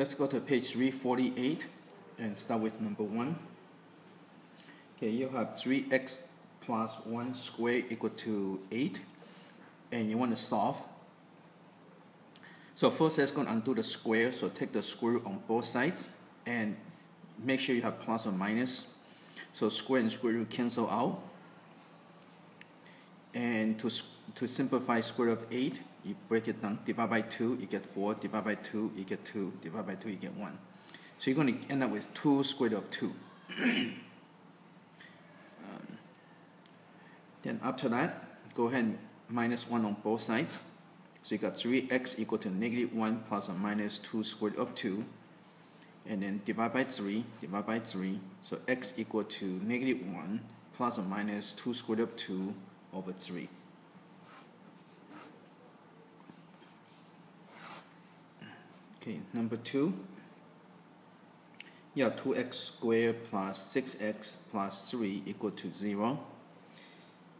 Let's go to page 348 and start with number 1. Okay, you have 3x plus 1 squared equal to 8 and you want to solve. So first let's go and undo the square. So take the square root on both sides and make sure you have plus or minus. So square and square root cancel out. And to, to simplify square root of 8, you break it down, divide by 2, you get 4, divide by 2, you get 2, divide by 2, you get 1. So you're going to end up with 2 square root of 2. um, then after that, go ahead and minus 1 on both sides. So you got 3x equal to negative 1 plus or minus 2 square root of 2. And then divide by 3, divide by 3. So x equal to negative 1 plus or minus 2 square root of 2 over 3. Okay, number 2. Yeah, 2x squared plus 6x plus 3 equal to 0.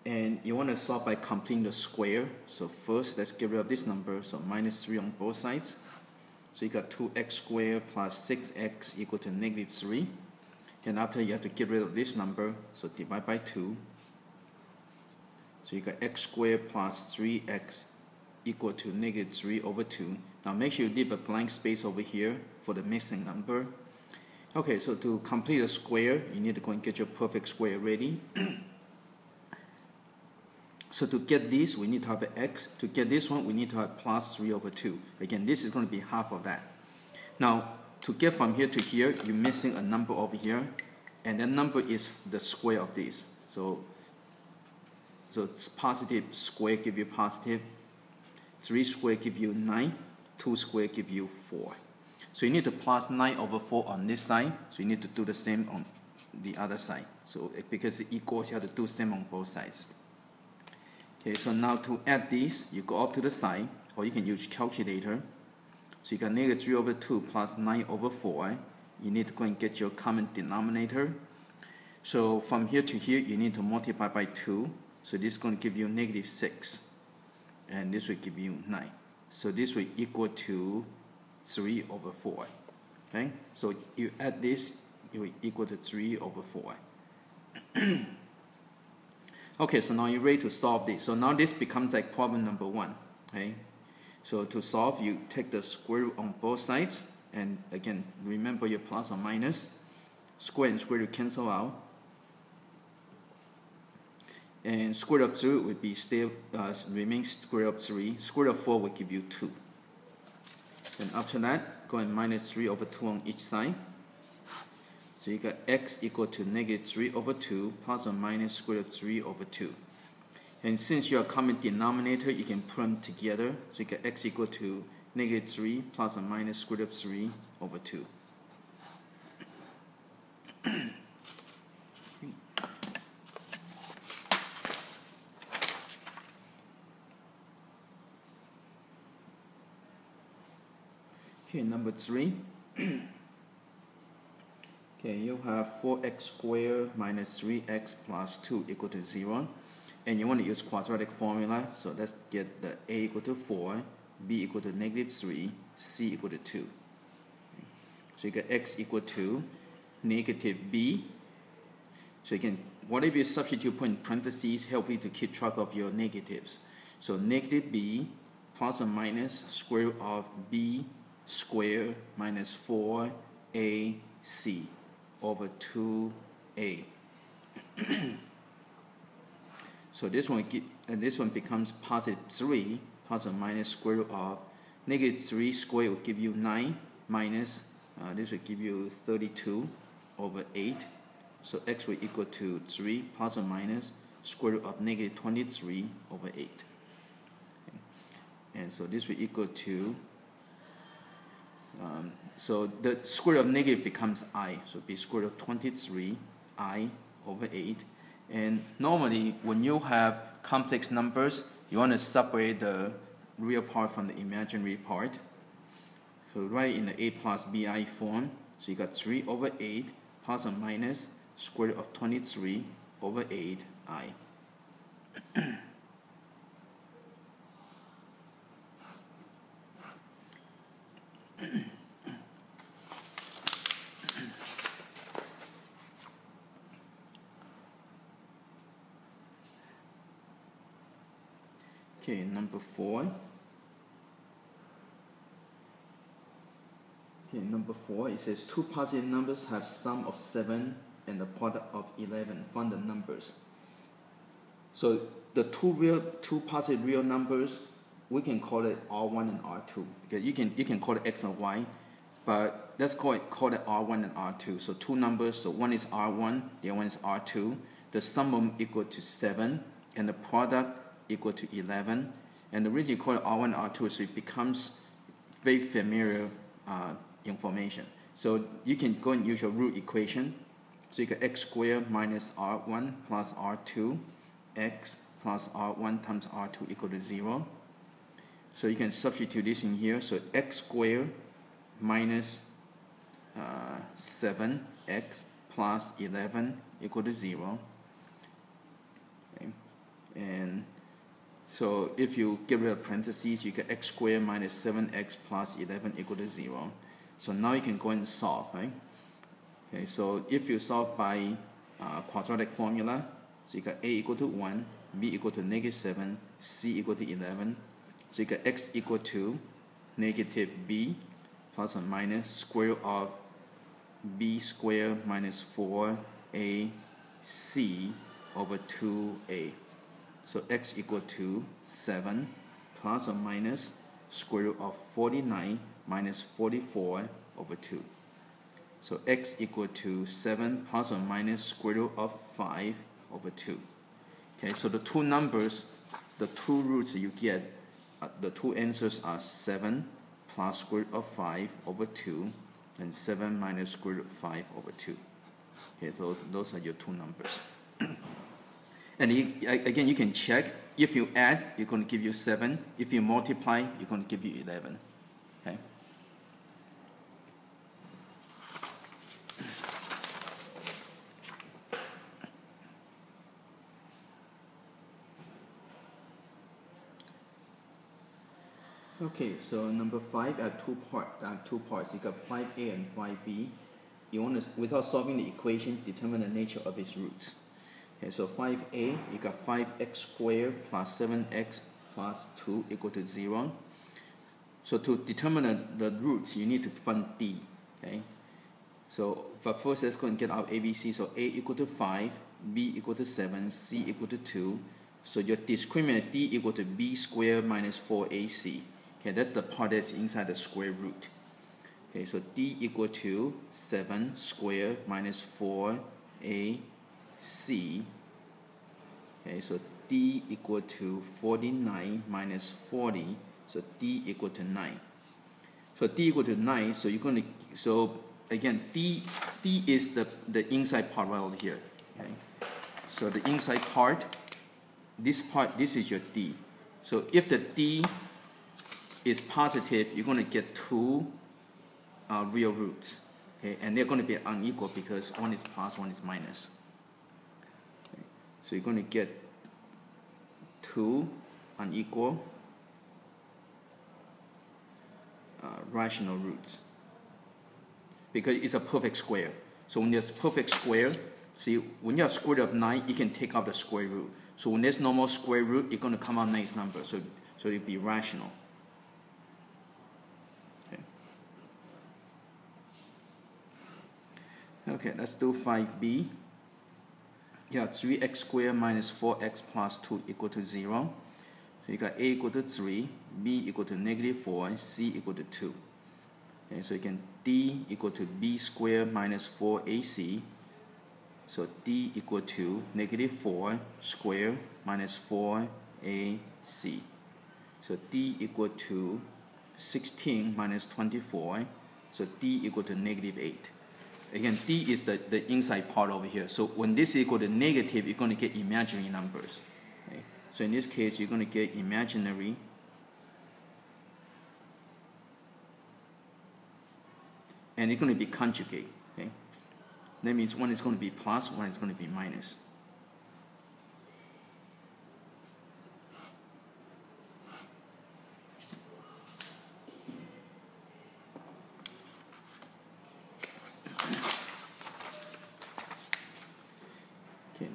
And you want to solve by completing the square. So first, let's get rid of this number. So minus 3 on both sides. So you got 2x squared plus 6x equal to negative 3. And after you have to get rid of this number, so divide by 2. So you got x squared plus 3x equal to negative 3 over 2. Now make sure you leave a blank space over here for the missing number. Okay, so to complete a square, you need to go and get your perfect square ready. so to get this, we need to have an x. To get this one, we need to have plus 3 over 2. Again, this is going to be half of that. Now, to get from here to here, you're missing a number over here. And that number is the square of this. So, so it's positive square give you positive. 3 square give you 9. 2 square give you 4. So you need to plus 9 over 4 on this side. So you need to do the same on the other side. So because it equals, you have to do the same on both sides. Okay, so now to add this, you go off to the side, or you can use calculator. So you got negative 3 over 2 plus 9 over 4. You need to go and get your common denominator. So from here to here, you need to multiply by 2. So this is going to give you negative 6. And this will give you 9. So this will equal to 3 over 4. Okay, so you add this, it will equal to 3 over 4. okay, so now you're ready to solve this. So now this becomes like problem number 1. Okay, so to solve, you take the square root on both sides. And again, remember your plus or minus. Square and square root cancel out and square root of 3 would be still uh, remain square root of 3. Square root of 4 would give you 2. And after that, go and minus 3 over 2 on each side. So you got x equal to negative 3 over 2 plus or minus square root of 3 over 2. And since you are common denominator, you can put them together. So you get x equal to negative 3 plus or minus square root of 3 over 2. Okay, number three. okay, you have 4x squared minus 3x plus 2 equal to 0. And you want to use quadratic formula, so let's get the a equal to 4, b equal to negative 3, c equal to 2. So you get x equal to negative b. So again, whatever you substitute put in parentheses help you to keep track of your negatives. So negative b plus or minus square root of b square minus 4ac over 2a. so this one and this one becomes positive 3 plus or minus square root of negative 3 squared will give you 9 minus uh, this will give you 32 over 8 so x will equal to 3 plus or minus square root of negative 23 over 8 okay. and so this will equal to um, so the square root of negative becomes i. So be square root of 23 i over 8. And normally when you have complex numbers, you want to separate the real part from the imaginary part. So write in the a plus bi form. So you got 3 over 8 plus or minus square root of 23 over 8 Okay, number four. Okay, number four, it says two positive numbers have sum of 7 and the product of 11. Find the numbers. So the two real, two positive real numbers, we can call it R1 and R2 Okay, you can you can call it X and Y, but let's call it call it R1 and R2. So two numbers, so one is R1, the other one is R2. The sum of them equal to 7, and the product equal to 11. And the reason you call it R1 and R2 is so it becomes very familiar uh, information. So you can go and use your root equation. So you get x squared minus r1 plus r2, x plus r1 times r2 equal to 0. So you can substitute this in here. So x squared minus, uh, 7x plus 11 equal to 0. Okay. And so if you get rid of parentheses, you get x squared minus 7x plus 11 equal to 0. So now you can go and solve, right? Okay, so if you solve by uh, quadratic formula, so you got a equal to 1, b equal to negative 7, c equal to 11. So you got x equal to negative b plus or minus square of b squared minus 4ac over 2a. So x equal to 7 plus or minus square root of 49 minus 44 over 2. So x equal to 7 plus or minus square root of 5 over 2. Okay, so the two numbers, the two roots you get, uh, the two answers are 7 plus square root of 5 over 2 and 7 minus square root of 5 over 2. Okay, so those are your two numbers. and you, again, you can check. If you add, you're going to give you 7. If you multiply, you're going to give you 11. Okay? Okay, so number five, are two part, have two parts. You got five A and five B. You want to, without solving the equation, determine the nature of its roots. Okay, so five A, you got five x squared plus seven x plus two equal to zero. So to determine the, roots, you need to find D. Okay, so but first let's go and get our ABC. So A equal to five, B equal to seven, C equal to two. So your discriminant D equal to B squared minus four AC. Okay, that's the part that's inside the square root. Okay, so d equal to 7 squared minus 4ac. Okay, so d equal to 49 minus 40, so d equal to 9. So d equal to 9, so you're going to, so again, d, d is the, the inside part right over here. Okay, so the inside part, this part, this is your d. So if the d is positive, you're going to get two uh, real roots. Okay? And they're going to be unequal because one is plus, one is minus. Okay? So you're going to get two unequal uh, rational roots because it's a perfect square. So when there's perfect square, see, when you have square root of 9, you can take out the square root. So when there's normal square root, it's going to come out nice number. So, so it'll be rational. Okay, let's do 5b. Yeah, 3x squared minus 4x plus 2 equal to 0. So you got a equal to 3, b equal to negative 4, c equal to 2. Okay, so you can d equal to b squared minus 4ac. So d equal to negative 4 squared minus 4ac. So d equal to 16 minus 24. So d equal to negative 8 again, d is the, the inside part over here. So when this is equal to negative, you're going to get imaginary numbers. Okay? So in this case, you're going to get imaginary and it's going to be conjugate. Okay? That means one is going to be plus, one is going to be minus.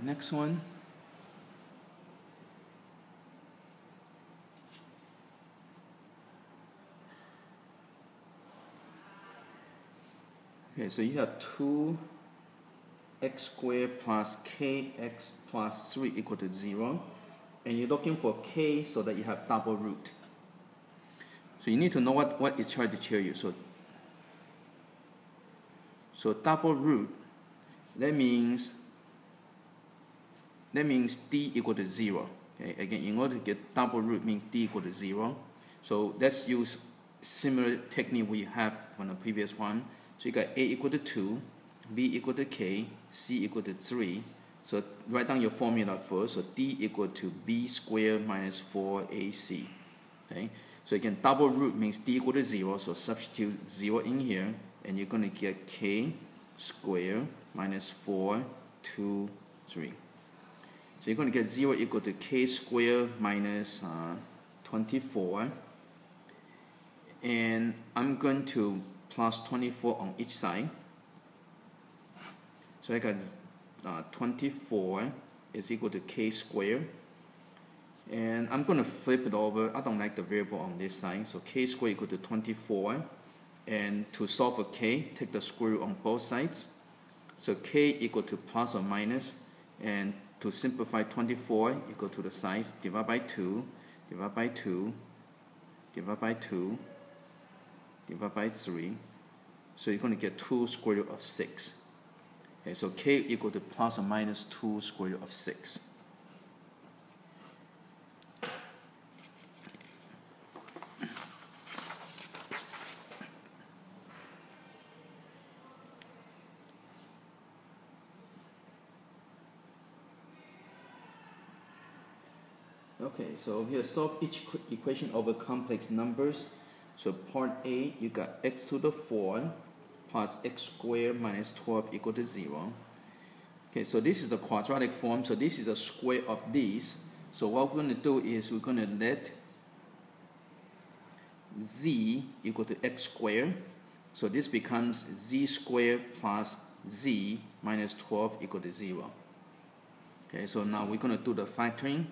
next one. Okay, so you have 2x squared plus kx plus 3 equal to 0. And you're looking for k so that you have double root. So you need to know what, what it's trying to tell you. So, so double root, that means that means d equal to 0. Okay, again, in order to get double root means d equal to 0. So let's use similar technique we have from the previous one. So you got a equal to 2, b equal to k, c equal to 3. So write down your formula first. So d equal to b squared minus 4ac. Okay. So again, double root means d equal to 0. So substitute 0 in here. And you're going to get k squared minus 4, 2, 3. So you're going to get 0 equal to k squared minus uh, 24. And I'm going to plus 24 on each side. So I got uh, 24 is equal to k squared. And I'm going to flip it over. I don't like the variable on this side. So k squared equal to 24. And to solve for k, take the square root on both sides. So k equal to plus or minus. And to simplify 24 equal to the side, divide by 2, divide by 2, divide by 2, divide by 3. So you're going to get 2 square root of 6. Okay, so k equal to plus or minus 2 square root of 6. Okay, so here solve each equation over complex numbers. So part A, you got x to the 4 plus x squared minus 12 equal to 0. Okay, so this is the quadratic form. So this is the square of this. So what we're going to do is we're going to let z equal to x squared. So this becomes z squared plus z minus 12 equal to 0. Okay, so now we're going to do the factoring.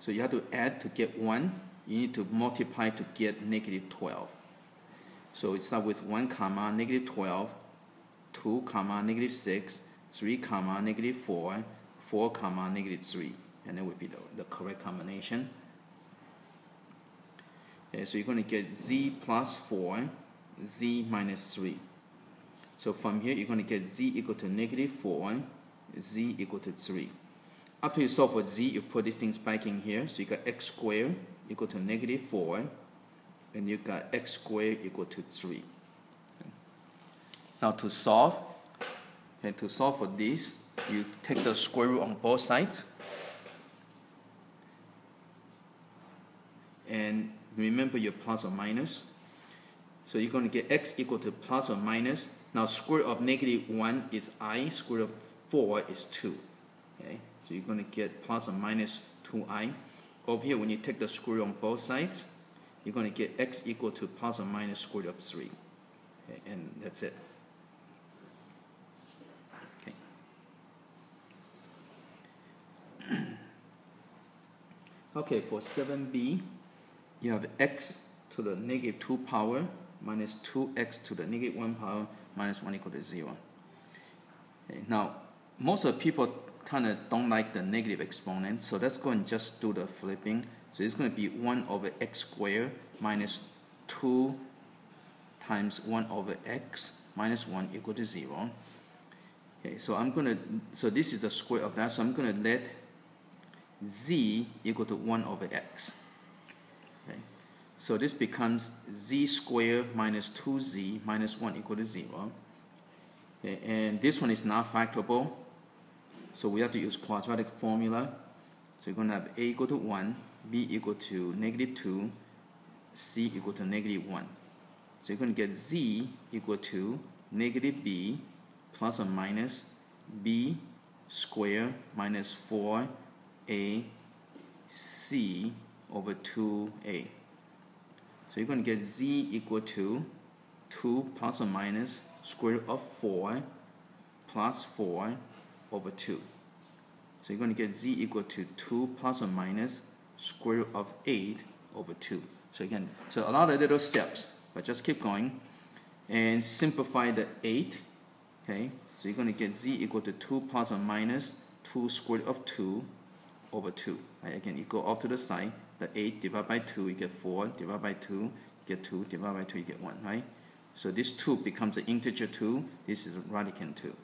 So you have to add to get 1. You need to multiply to get negative 12. So we start with 1 comma negative 12, 2 comma negative 6, 3 comma negative 4, 4 comma negative 3. And that would be the, the correct combination. Okay, so you're going to get z plus 4, z minus 3. So from here, you're going to get z equal to negative 4, z equal to 3. After you solve for z, you put these things back in here. So you got x squared equal to negative 4, and you got x squared equal to 3. Now to solve, okay, to solve for this, you take the square root on both sides. And remember your plus or minus. So you're going to get x equal to plus or minus. Now square of negative 1 is i, square of 4 is 2. So you're going to get plus or minus 2i. Over here, when you take the square root on both sides, you're going to get x equal to plus or minus square root of 3. Okay, and that's it. Okay. okay, for 7b, you have x to the negative 2 power minus 2x to the negative 1 power minus 1 equal to 0. Okay, now, most of the people kind of don't like the negative exponent, so let's go and just do the flipping. So it's going to be 1 over x squared minus 2 times 1 over x minus 1 equal to 0. Okay, so I'm going to, so this is the square of that, so I'm going to let z equal to 1 over x. Okay, so this becomes z squared minus 2z minus 1 equal to 0. Okay, and this one is not factorable, so we have to use quadratic formula. So you're going to have a equal to 1, b equal to negative 2, c equal to negative 1. So you're going to get z equal to negative b plus or minus b square minus 4ac over 2a. So you're going to get z equal to 2 plus or minus square root of 4 plus 4 over 2. So you're going to get z equal to 2 plus or minus square root of 8 over 2. So again, so a lot of little steps, but just keep going. and simplify the 8. Okay, so you're going to get z equal to 2 plus or minus 2 square root of 2 over 2. Right? Again, you go off to the side, the 8 divided by 2, you get 4, divided by 2, you get 2, divided by 2, you get 1, right? So this 2 becomes an integer 2, this is a radical 2.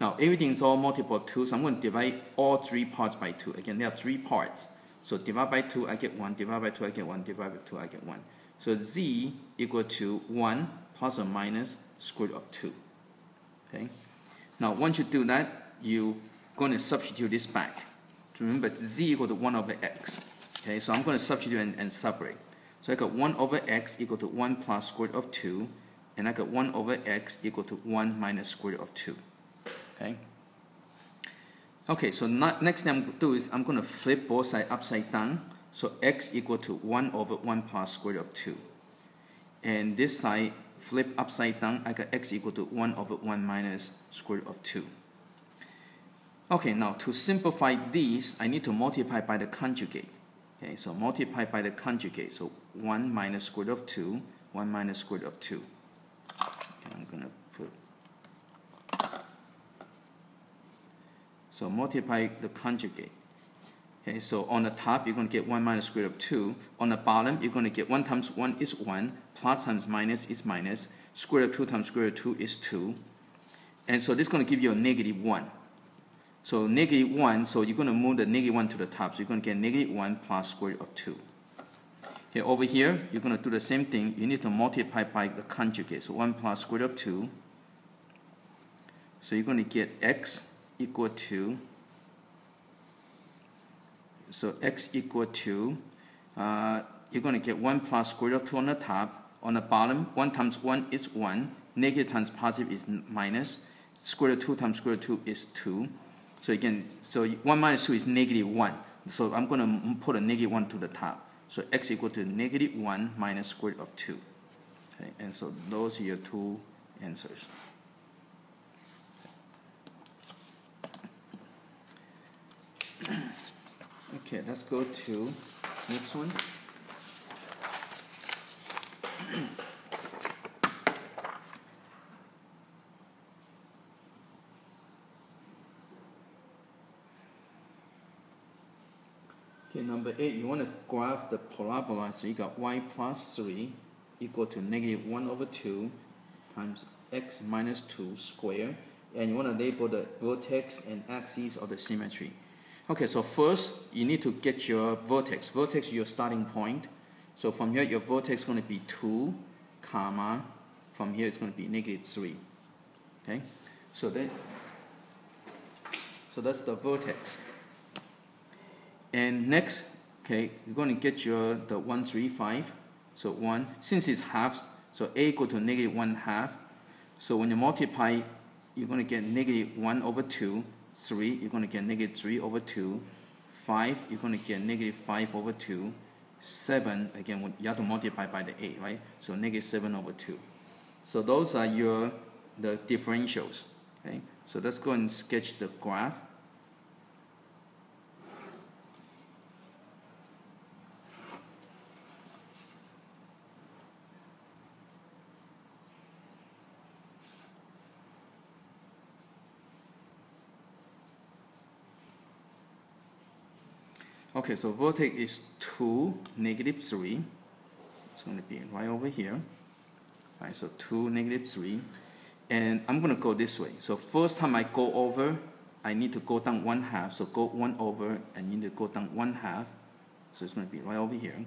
Now everything is all multiple 2, so I'm going to divide all three parts by 2. Again, there are three parts. So divide by 2, I get 1, divide by 2, I get 1, divide by 2, I get 1. So z equal to 1 plus or minus square root of 2. Okay. Now once you do that, you're going to substitute this back. Remember, z equal to 1 over x. Okay, so I'm going to substitute and, and separate. So I got 1 over x equal to 1 plus square root of 2, and I got 1 over x equal to 1 minus square root of 2. Okay. Okay, so not, next thing I'm going to do is I'm going to flip both sides upside down. So x equal to 1 over 1 plus square root of 2. And this side, flip upside down, I got x equal to 1 over 1 minus square root of 2. Okay, now to simplify these, I need to multiply by the conjugate. Okay, so multiply by the conjugate. So 1 minus square root of 2, 1 minus square root of 2. Okay, I'm going to put. So multiply the conjugate. Okay, so on the top, you're going to get 1 minus square root of 2. On the bottom, you're going to get 1 times 1 is 1, plus times minus is minus, square root of 2 times square root of 2 is 2. And so this is going to give you a negative 1. So negative 1, so you're going to move the negative 1 to the top. So you're going to get negative 1 plus square root of 2. Here, over here, you're going to do the same thing. You need to multiply by the conjugate. So 1 plus square root of 2. So you're going to get x equal to, so x equal to, uh, you're going to get 1 plus square root of 2 on the top. On the bottom, 1 times 1 is 1. Negative times positive is minus. Square root of 2 times square root of 2 is 2. So again, so 1 minus 2 is negative 1. So I'm going to put a negative 1 to the top. So x equal to negative 1 minus square root of 2. Okay, and so those are your two answers. Okay, let's go to next one. Okay, number eight, you want to graph the parabola. So you got y plus 3 equal to negative 1 over 2 times x minus 2 square. And you want to label the vertex and axis of the symmetry. Okay, so first you need to get your vertex. Vertex is your starting point. So from here, your vertex is going to be 2, comma. From here, it's going to be negative 3. Okay, so that so that's the vertex. And next, okay, you're going to get your the 1, 3, 5. So 1, since it's half, so a equal to negative 1 half. So when you multiply, you're going to get negative 1 over 2. 3, you're going to get negative 3 over 2. 5, you're going to get negative 5 over 2. 7, again, you have to multiply by the 8, right? So negative 7 over 2. So those are your the differentials. Okay? So let's go and sketch the graph. Okay, so vertex is 2, negative 3. It's going to be right over here. Right, so 2, negative 3. And I'm going to go this way. So first time I go over, I need to go down 1 half. So go 1 over, and you need to go down 1 half. So it's going to be right over here.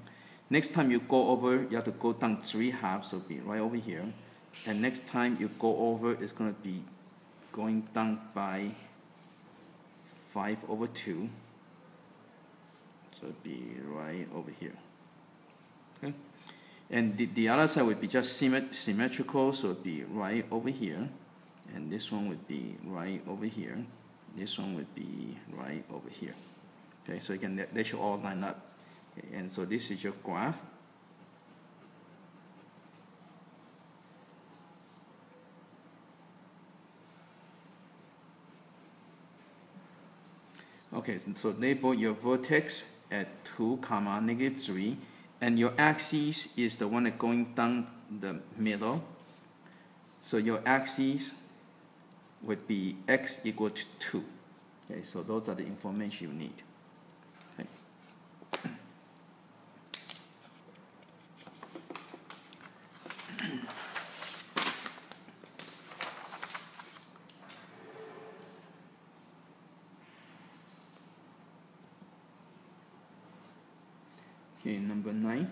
Next time you go over, you have to go down 3 halves, so be right over here. And next time you go over, it's going to be going down by 5 over 2. So it'd be right over here. Okay? And the, the other side would be just symmet symmetrical, so it'd be right over here. And this one would be right over here. This one would be right over here. Okay, so again, they should all line up. Okay, and so this is your graph. Okay, so label your vertex at 2 comma negative 3 and your axis is the one that going down the middle So your axis would be x equal to 2. Okay, so those are the information you need. Okay, number 9.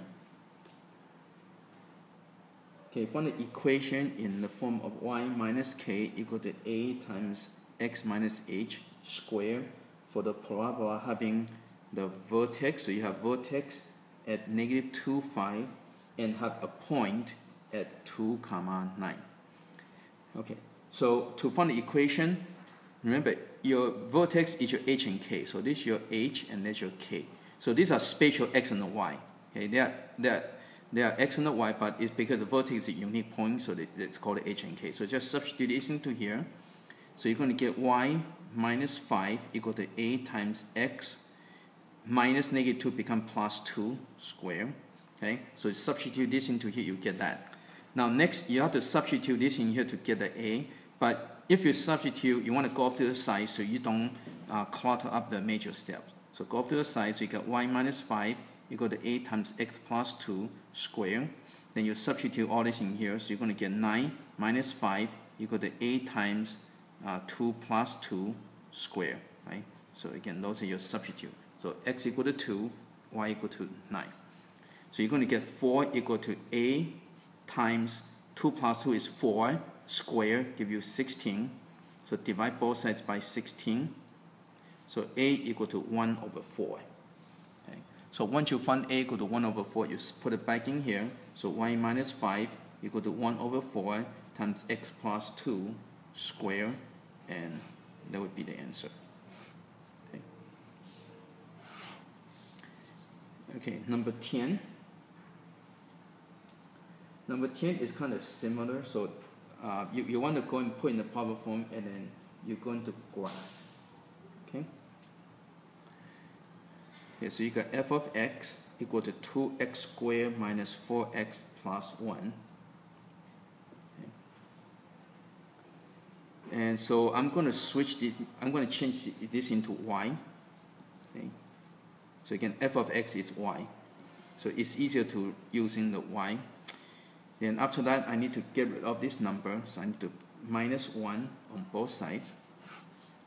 Find the equation in the form of y minus k equal to a times x minus h squared for the parabola having the vertex. So you have vertex at negative 2, 5 and have a point at 2 comma 9. Okay, so to find the equation, remember your vertex is your h and k. So this is your h and that's your k. So these are spatial x and y. Okay, they are, they are they are x and y, but it's because the vertex is a unique point, so it's called h and k. So just substitute this into here. So you're going to get y minus 5 equal to a times x minus negative 2 become plus 2 square. Okay, so substitute this into here, you get that. Now next, you have to substitute this in here to get the a, but if you substitute, you want to go off to the side so you don't uh, clutter up the major steps. So go off to the side, so you get y minus 5 equal to a times x plus 2 square. Then you substitute all this in here, so you're going to get 9 minus 5 equal to a times uh, 2 plus 2 square, right? So again, those are your substitute. So x equal to 2, y equal to 9. So you're going to get 4 equal to a times 2 plus 2 is 4 square, give you 16. So divide both sides by 16. So a equal to 1 over 4. So once you find a equal to 1 over 4, you put it back in here. So y minus 5 equal to 1 over 4 times x plus 2 square, and that would be the answer. Okay, okay number 10. Number 10 is kind of similar. So uh, you, you want to go and put in the proper form, and then you're going to graph. Okay. Okay, so you got f of x equal to 2x squared minus 4x plus 1. And so I'm going to switch this, I'm going to change this into y. Okay. So again, f of x is y. So it's easier to using the y. Then after that, I need to get rid of this number. So I need to minus 1 on both sides.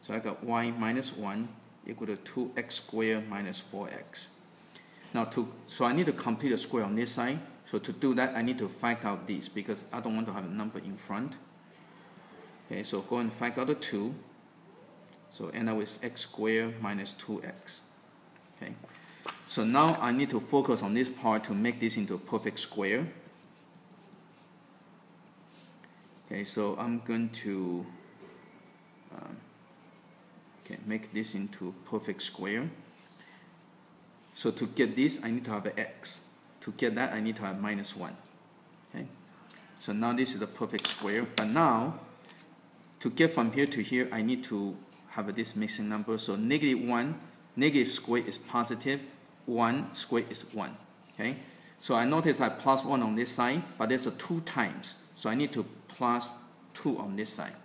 So I got y minus 1 equal to 2x squared minus 4x. Now, to, so I need to complete the square on this side. So to do that, I need to factor out this because I don't want to have a number in front. Okay, so go and factor out the 2. So end up with x squared minus 2x. Okay, so now I need to focus on this part to make this into a perfect square. Okay, so I'm going to um, Okay, make this into perfect square. So to get this, I need to have an x. To get that, I need to have minus 1. Okay, so now this is a perfect square. But now, to get from here to here, I need to have this missing number. So negative 1, negative square is positive, 1 square is 1. Okay, so I notice I plus 1 on this side, but there's a 2 times. So I need to plus 2 on this side.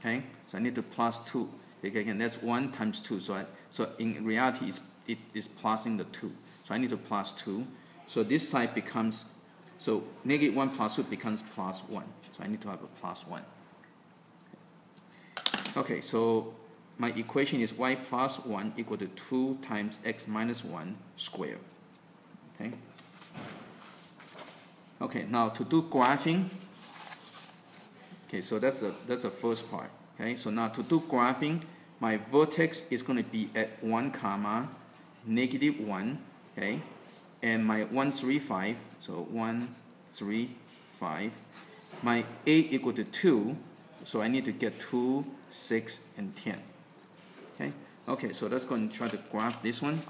Okay, so I need to plus 2 again, that's 1 times 2. So, I, so in reality, it's, it is plusing the 2. So I need to plus 2. So this side becomes, so negative 1 plus 2 becomes plus 1. So I need to have a plus 1. Okay, so my equation is y plus 1 equal to 2 times x minus 1 squared. Okay. Okay, now to do graphing, okay, so that's the, that's the first part. Okay, so now to do graphing, my vertex is going to be at 1 comma negative 1, okay, and my 1, 3, 5, so 1, 3, 5. My a equal to 2, so I need to get 2, 6, and 10. Okay, okay, so let's go and try to graph this one.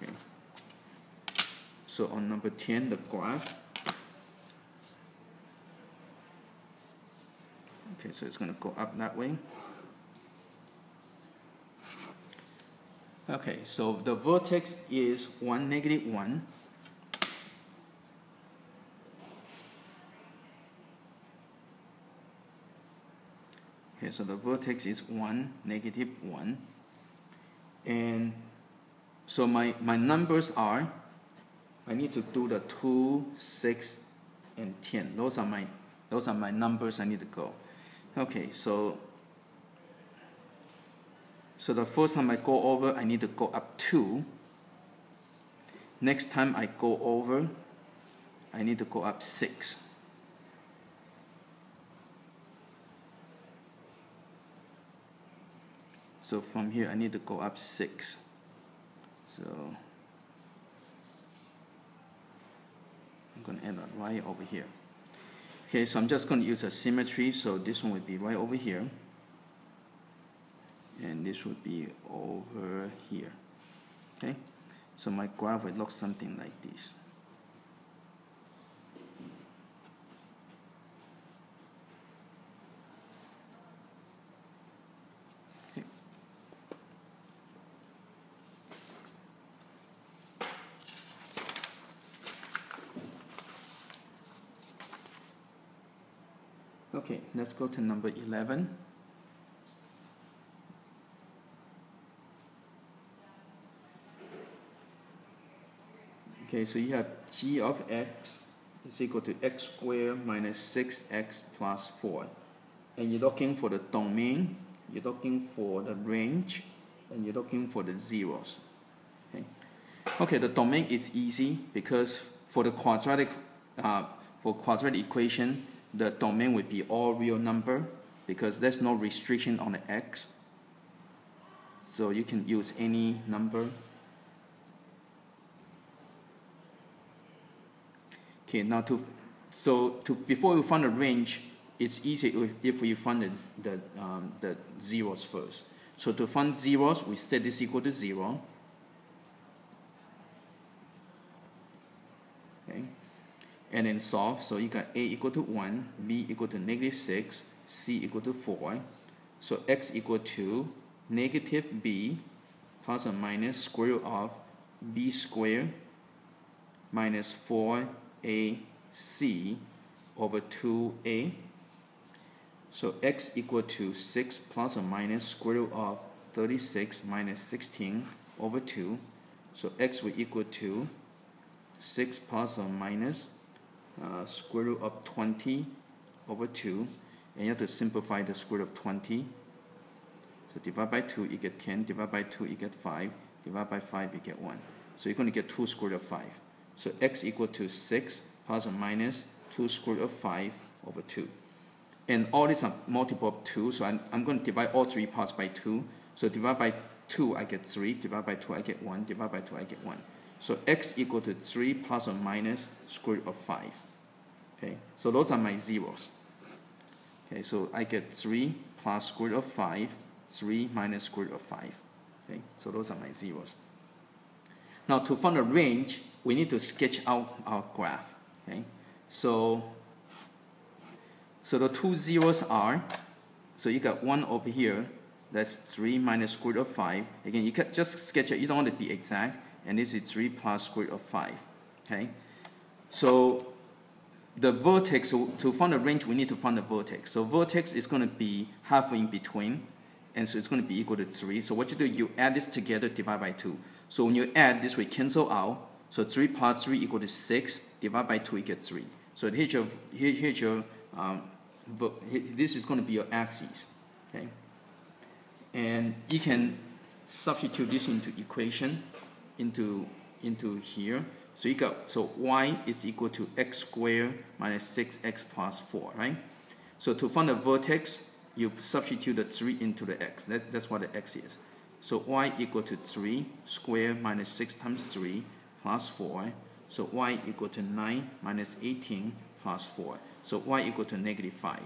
Okay. So on number 10, the graph. Okay, so it's going to go up that way. Okay, so the vertex is 1, negative 1. Okay, so the vertex is 1, negative 1. And so my, my numbers are, I need to do the 2, 6, and 10. Those are my, those are my numbers I need to go. Okay, so, so the first time I go over, I need to go up 2. Next time I go over, I need to go up 6. So from here, I need to go up 6. So I'm going to end up right over here. Okay, so I'm just going to use a symmetry. So this one would be right over here. And this would be over here. Okay, so my graph would look something like this. Okay, let's go to number 11. Okay, so you have g of x is equal to x squared minus 6x plus 4. And you're looking for the domain, you're looking for the range, and you're looking for the zeros. Okay, okay the domain is easy because for the quadratic, uh, for quadratic equation, the domain would be all real number because there's no restriction on the x. So you can use any number. Okay, now to so to before we find the range, it's easy if, we find the the, um, the zeros first. So to find zeros, we set this equal to zero. Okay, and then solve. So you got a equal to 1, b equal to negative 6, c equal to 4. So x equal to negative b plus or minus square root of b squared minus 4ac over 2a. So x equal to 6 plus or minus square root of 36 minus 16 over 2. So x will equal to 6 plus or minus uh, square root of 20 over 2 and you have to simplify the square root of 20 so divide by 2 you get 10 divide by 2 you get 5 divide by 5 you get 1 so you're going to get 2 square root of 5 so x equal to 6 plus or minus 2 square root of 5 over 2 and all these are multiple of 2 so I'm, I'm going to divide all three parts by 2 so divide by 2 I get 3 divide by 2 I get 1 divide by 2 I get 1 so x equal to 3 plus or minus square root of 5. Okay, so those are my zeros. Okay, so I get 3 plus square root of 5, 3 minus square root of 5. Okay, so those are my zeros. Now to find a range, we need to sketch out our graph. Okay, so so the two zeros are, so you got one over here, that's 3 minus square root of 5. Again, you can just sketch it, you don't want to be exact and this is 3 plus square root of 5. Okay, so the vertex, so to find the range, we need to find the vertex. So vertex is going to be halfway in between, and so it's going to be equal to 3. So what you do, you add this together, divide by 2. So when you add, this will cancel out. So 3 plus 3 equal to 6, divide by 2, you get 3. So here's your, here, here's your um, this is going to be your axis. Okay, and you can substitute this into equation into into here. So you got so y is equal to x squared minus 6x plus 4, right? So to find the vertex, you substitute the 3 into the x. That, that's what the x is. So y equal to 3 squared minus 6 times 3 plus 4. So y equal to 9 minus 18 plus 4. So y equal to negative 5.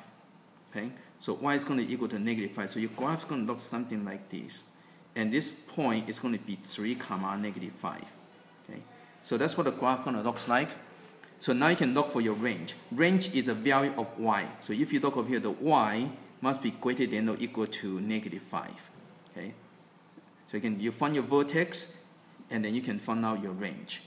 Okay? So y is going to equal to negative 5. So your graph is going to look something like this and this point is going to be 3 comma negative 5 okay so that's what the graph going to looks like so now you can look for your range range is a value of y so if you look over here the y must be greater than or equal to negative 5 okay so again you find your vertex and then you can find out your range.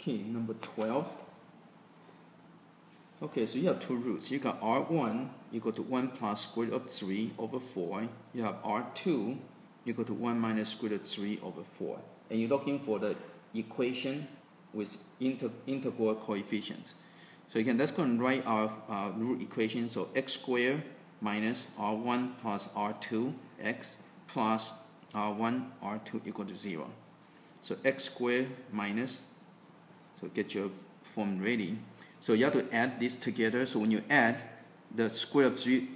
Okay, number 12. Okay, so you have two roots. You got R1 equal to 1 plus square root of 3 over 4. You have R2 equal to 1 minus square root of 3 over 4. And you're looking for the equation with inter integral coefficients. So again, let's go and write our uh, root equation. So x squared minus r1 plus r2 x plus r1 r2 equal to 0. So x squared minus, so get your form ready. So you have to add this together. So when you add, the square of 3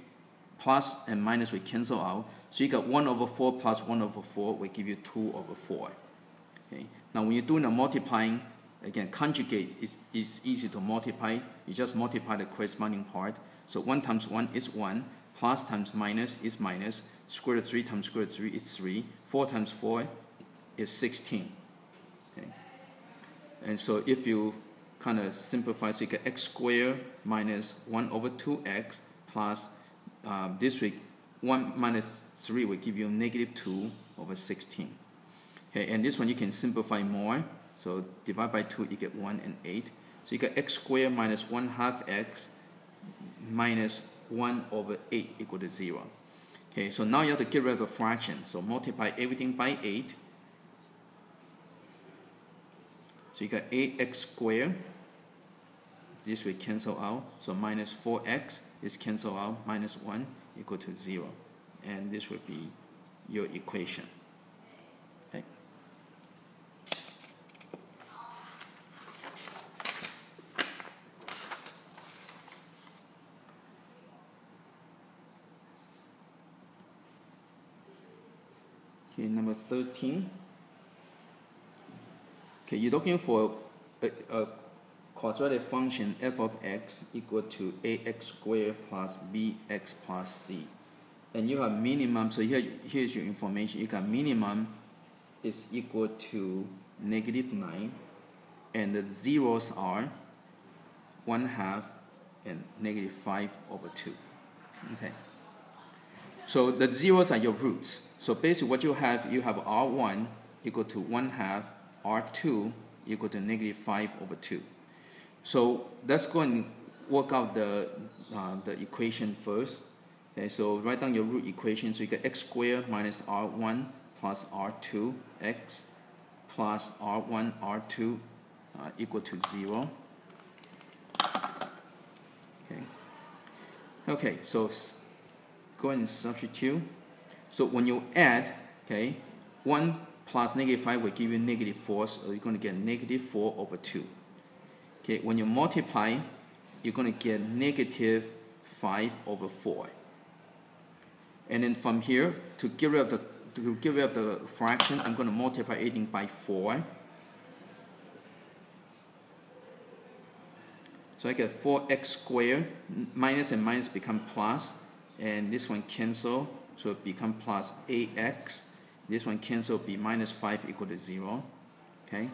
plus and minus will cancel out. So you got 1 over 4 plus 1 over 4 will give you 2 over 4. Okay. Now when you're doing the multiplying, again, conjugate is, is easy to multiply. You just multiply the corresponding part. So 1 times 1 is 1, plus times minus is minus, square root of 3 times square root of 3 is 3, 4 times 4 is 16. Okay. And so if you kind of simplify, so you get x squared minus 1 over 2x plus uh, this week 1 minus 3 will give you negative 2 over 16. Okay, and this one you can simplify more. So divide by 2, you get 1 and 8. So you get x squared minus 1 half x minus 1 over 8 equal to 0. Okay, so now you have to get rid of the fraction. So multiply everything by 8. So you got 8x squared. This will cancel out. So minus 4x is cancel out. Minus 1 equal to 0. And this will be your equation. Okay. Okay, number 13. Okay, you're looking for a, a quadratic function f of x equal to ax squared plus bx plus c. And you have minimum, so here, here's your information. You got minimum is equal to negative 9, and the zeros are 1 half and negative 5 over 2. Okay. So the zeros are your roots. So basically what you have, you have R1 equal to 1 half, R2 equal to negative 5 over 2. So let's go and work out the, uh, the equation first. Okay, so write down your root equation. So you get x squared minus r1 plus r2 x plus r1 r2 uh, equal to 0. Okay. Okay, so go ahead and substitute. So when you add, okay, 1 plus negative 5 will give you negative 4, so you're going to get negative 4 over 2. Okay, when you multiply, you're going to get negative 5 over 4. And then from here, to get rid of the, to get rid of the fraction, I'm going to multiply everything by 4. So I get 4x squared, minus and minus become plus, and this one cancel, so it become plus ax. This one cancel, be minus 5 equal to 0. Okay,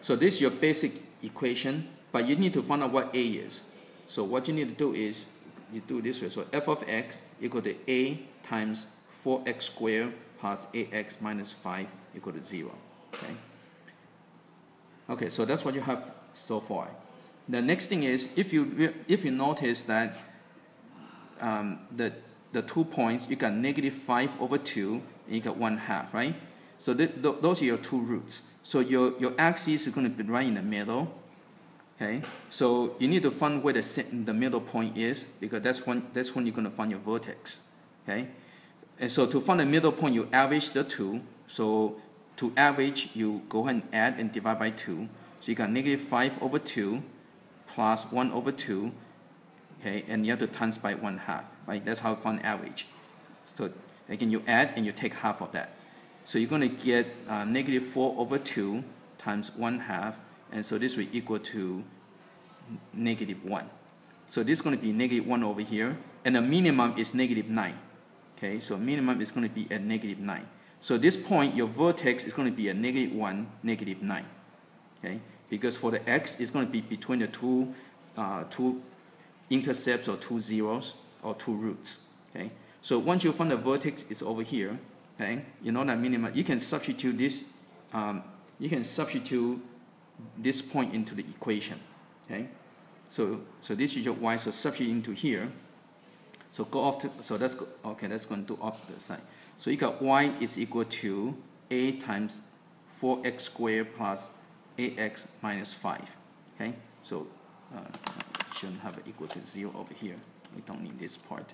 so this is your basic equation, but you need to find out what a is. So what you need to do is, you do this way. So f of x equal to a times 4x squared plus ax minus 5 equal to 0. Okay, okay so that's what you have so far. The next thing is, if you, if you notice that um, the, the two points, you got negative 5 over 2, and you got 1 half, right? So th th those are your two roots. So your, your axis is going to be right in the middle. Okay, so you need to find where the, the middle point is because that's when, that's when you're going to find your vertex. Okay, and so to find the middle point, you average the two. So to average, you go ahead and add and divide by 2. So you got negative 5 over 2 plus 1 over 2, okay, and you have to times by 1 half, right? That's how you find average. So again, you add and you take half of that. So you're going to get uh, negative 4 over 2 times 1 half, and so this will equal to negative 1. So this is going to be negative 1 over here, and the minimum is negative 9. Okay, so minimum is going to be at negative 9. So this point, your vertex is going to be at negative 1, negative 9. Okay, because for the x, it's going to be between the two, uh, two intercepts or two zeros or two roots. Okay, so once you find the vertex, it's over here. Okay, you know that minimum. You can substitute this. Um, you can substitute this point into the equation. Okay, so so this is your y. So substitute into here. So go off to so that's okay. That's going to off the side. So you got y is equal to a times 4x squared plus ax minus 5. Okay, so uh, shouldn't have equal to 0 over here. We don't need this part.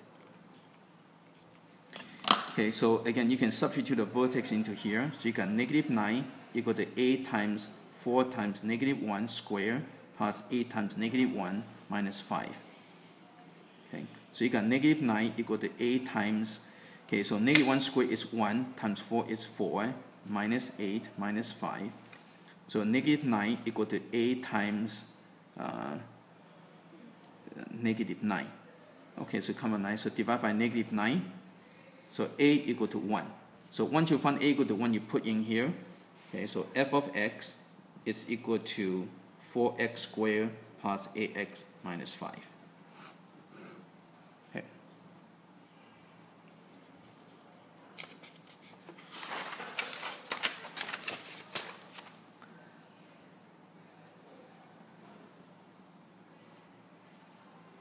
Okay, so again, you can substitute the vertex into here. So you got negative 9 equal to a times 4 times negative 1 square plus a times negative 1 minus 5. Okay, so you got negative 9 equal to a times, okay, so negative 1 square is 1 times 4 is 4 minus 8 minus 5. So negative 9 equal to a times uh, negative 9. Okay, so common 9. So divide by negative 9. So a equal to 1. So once you find a equal to 1, you put in here. Okay, so f of x is equal to 4x squared plus ax minus 5. Okay.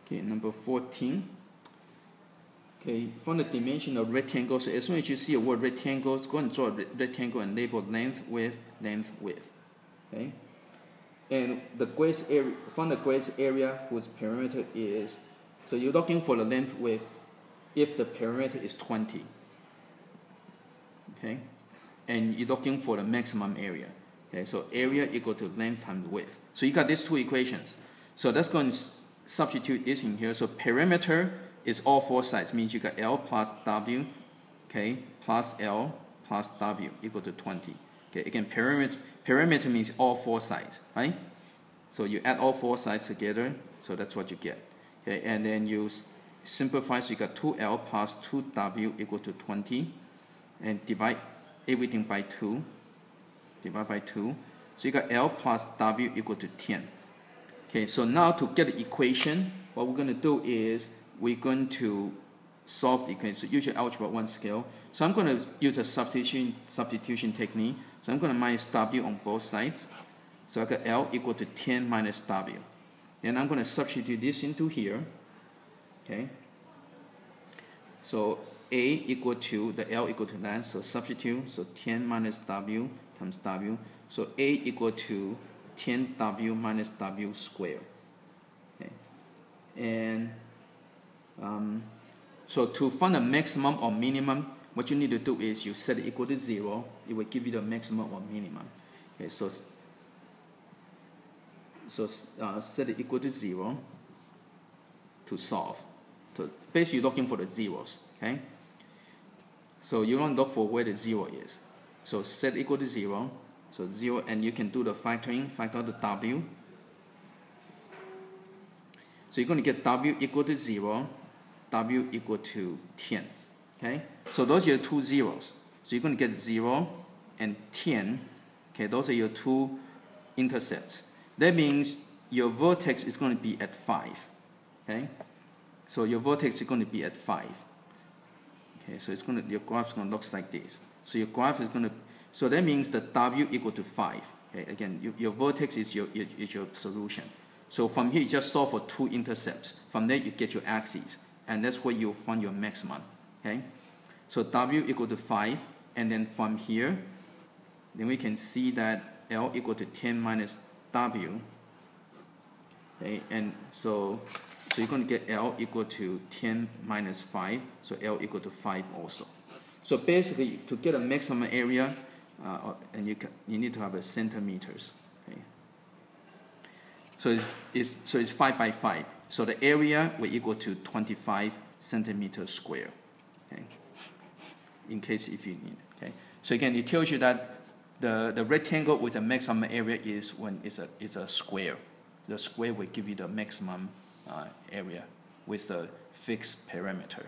Okay, number 14. Okay, from the dimension of rectangle, so as soon as you see a word rectangle, go and draw a rectangle and label length, width, length, width. Okay? And the grace area, from the grace area whose perimeter is, so you're looking for the length width if the perimeter is 20. Okay? And you're looking for the maximum area. Okay, so area equal to length times width. So you got these two equations. So that's going to substitute this in here. So perimeter is all four sides, means you got L plus W, okay, plus L plus W equal to 20. Okay, again, perimeter, perimeter means all four sides, right? So you add all four sides together, so that's what you get. Okay, and then you simplify, so you got 2L plus 2W equal to 20, and divide everything by 2, divide by 2. So you got L plus W equal to 10. Okay, so now to get the equation, what we're going to do is we're going to solve the equation. So usually algebra 1 scale. So I'm going to use a substitution, substitution technique. So I'm going to minus W on both sides. So I got L equal to 10 minus W. Then I'm going to substitute this into here. Okay. So A equal to, the L equal to that. So substitute. So 10 minus W times W. So A equal to 10W minus W squared. Okay. And um, so to find the maximum or minimum, what you need to do is you set it equal to zero. It will give you the maximum or minimum. Okay, so so uh, set it equal to zero to solve. So basically, you're looking for the zeros. Okay. So you don't look for where the zero is. So set equal to zero. So zero, and you can do the factoring. Factor the w. So you're going to get w equal to zero w equal to 10. Okay, so those are your two zeros. So you're going to get 0 and 10. Okay, those are your two intercepts. That means your vertex is going to be at 5. Okay, so your vertex is going to be at 5. Okay, so it's going to, your graph is going to look like this. So your graph is going to, so that means the w equal to 5. Okay, again, your, your vertex is your, is your solution. So from here, you just solve for two intercepts. From there, you get your axes and that's where you'll find your maximum. Okay, so W equal to 5, and then from here, then we can see that L equal to 10 minus W. Okay, and so so you're going to get L equal to 10 minus 5, so L equal to 5 also. So basically, to get a maximum area, uh, and you, can, you need to have a centimeters. Okay. So it's, it's, so it's 5 by 5. So the area will equal to 25 centimeters square. Okay. In case if you need. Okay. So again, it tells you that the, the rectangle with the maximum area is when it's a, it's a square. The square will give you the maximum uh, area with the fixed perimeter.